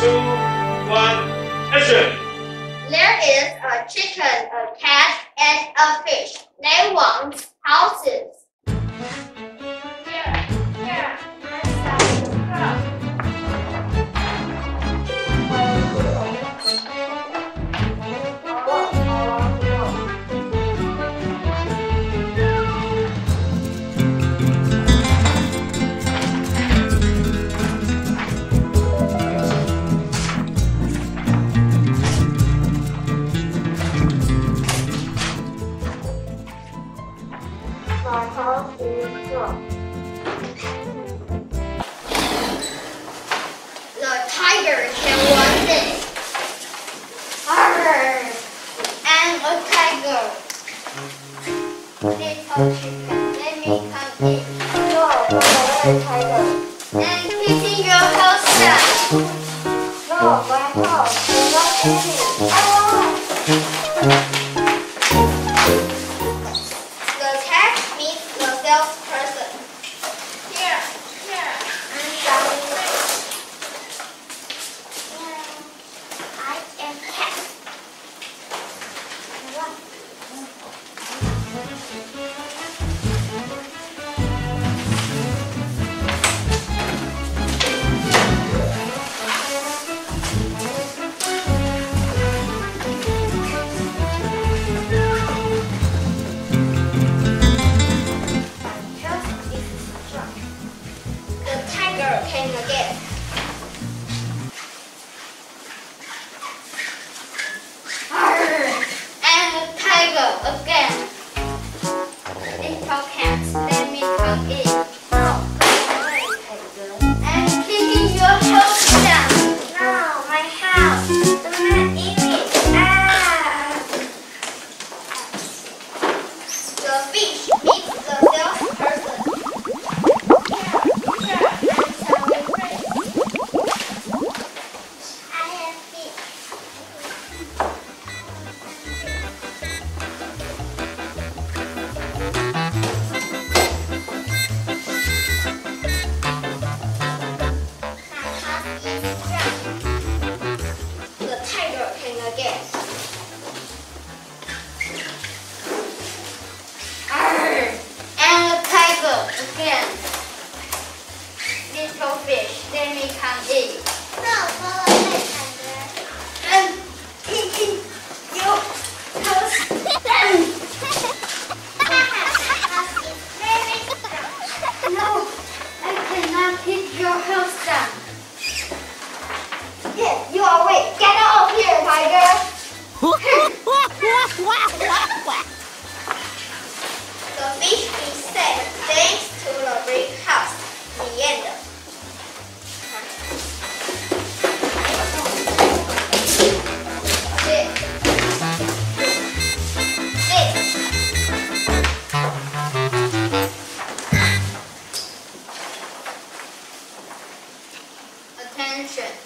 two, one, action! There is a chicken, a cat, and a fish. They want houses. Tiger can run this. Arr! And a tiger. Let me come in. No, my tiger. health staff. Attention.